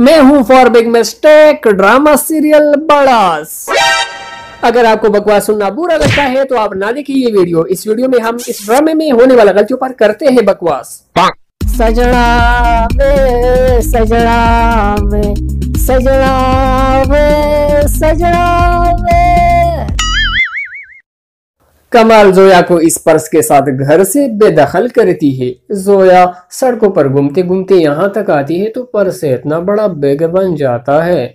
मैं हूँ for big mistake drama serial बड़ास। अगर आपको बकवास सुनना बुरा लगता है तो आप ना देखिए ये वीडियो। इस वीडियो में हम इस ड्रामे में होने वाला गलतियों पर करते हैं बकवास। सजड़ा सजड़ा सजड़ा सजड़ा सजना सजना कमाल जोया को इस पर्स के साथ घर से बेदखल करती है। जोया सड़कों पर घूमते घूमते यहाँ तक आती है तो पर्स इतना बड़ा बैग बन जाता है।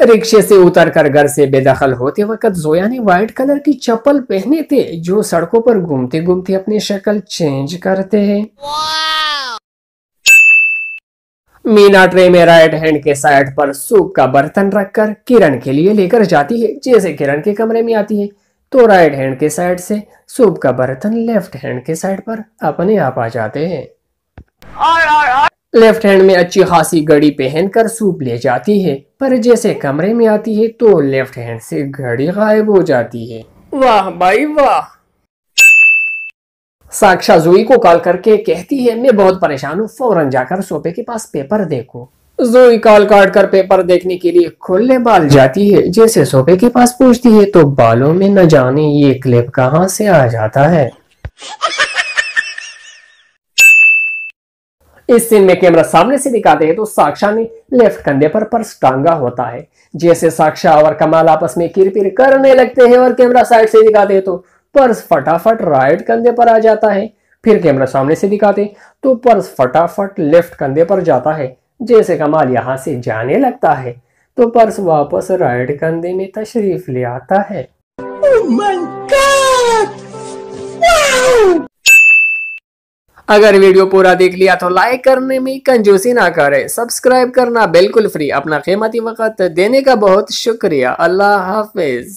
रिक्शे से उतरकर घर से बेदखल होते वक्त जोया ने व्हाइट कलर की चप्पल पहने थे, जो सड़कों पर घूमते घूमते अपनी शक्ल चेंज करते हैं। मीना ट्रे में राइट हैंड के साइड पर सूप का बर्तन रखकर किरण के लिए लेकर जाती है, जैसे किरण के कमरे में आती है। तो राइट हैंड के साइड से सूप का बर्तन लेफ़्ट हैंड के साइड पर अपने आप आ जाते हैं। लेफ़्ट हैंड में अच्छी खासी घड़ी पहनकर सूप ले जाती है पर जैसे कमरे में आती है तो लेफ़्ट हैंड से घड़ी गायब हो जाती है। वाह भाई वाह। साक्षा जोई को कॉल करके कहती है मैं बहुत परेशान हूँ फ़ौरन जाकर सोफे के पास पेपर देखो। जोई कॉल काट कर पेपर देखने के लिए खुले बाल जाती है। जैसे सोफे के पास पहुँचती है तो बालों में न जाने ये क्लिप कहाँ से आ जाता है। इस सीन में कैमरा सामने से दिखाते हैं तो साक्षा ने लेफ़्ट कंधे पर पर्स टांगा होता है। जैसे साक्षा और कमाल आपस में किरपिर करने लगते हैं और कैमरा साइड से दिखाते हैं तो पर्स फटाफट राइट कंधे पर आ जाता है। फिर कैमरा सामने से दिखाते तो पर्स फटाफट लेफ़्ट कंधे पर जाता है। जैसे कमाल यहाँ से जाने लगता है तो पर्स वापस राइड कंधे में तशरीफ़ ले आता है। अगर वीडियो पूरा देख लिया तो लाइक करने में कंजूसी ना करें सब्सक्राइब करना बिल्कुल फ्री अपना कीमती वक्त देने का बहुत शुक्रिया। अल्लाह हाफिज।